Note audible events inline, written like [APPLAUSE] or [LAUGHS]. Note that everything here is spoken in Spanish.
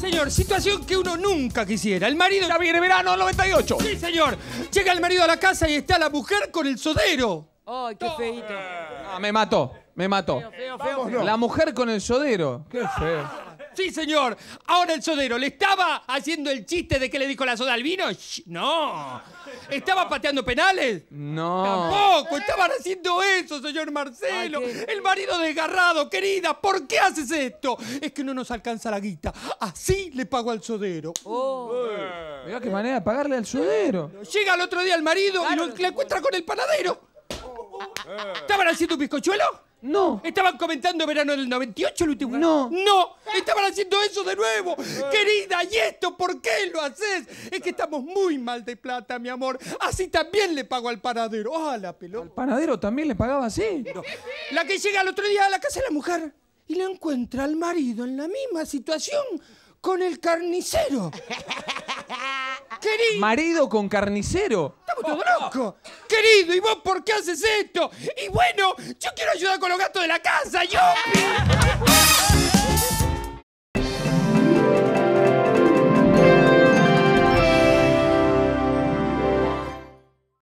señor, situación que uno nunca quisiera. El marido. Ya viene verano 98. Sí, señor. Llega el marido a la casa y está la mujer con el sodero. Ay, qué feito. Ah, me mató, me mató. Feo, feo, feo. La mujer con el sodero. Qué feo. Sí, señor. Ahora el sodero le estaba haciendo el chiste de que le dijo la soda al vino. Sh- No. ¿Estaba pateando penales? No. Tampoco, estaban haciendo eso, señor Marcelo. Ay, qué- El marido desgarrado, querida, ¿por qué haces esto? Es que no nos alcanza la guita. Así le pago al sodero. Oh. Mirá qué manera de pagarle al sodero. Llega el otro día el marido y lo, le encuentra con el panadero. ¿Estaban haciendo un bizcochuelo? No. ¿Estaban comentando verano del 98 el último? No. No, estaban haciendo eso de nuevo. Querida, ¿y esto por qué lo haces? Es que estamos muy mal de plata, mi amor. Así también le pago al panadero. ¡Ah, la pelota! Panadero también le pagaba así. La que llega el otro día a la casa de la mujer y le encuentra al marido en la misma situación con el carnicero. [LAUGHS] Querido, Marido con carnicero. Locos. Querido, ¿y vos por qué haces esto? Y bueno, yo quiero ayudar con los gastos de la casa, yo.